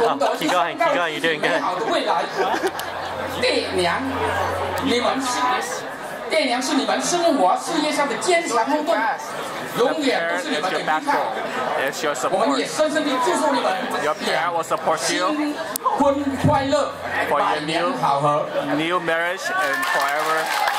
Hỗn độn, 好的未来。爹娘，你们是爹娘是你们生活事业上的坚强后盾，It's your support. Your parents will support you. For your new, new marriage and forever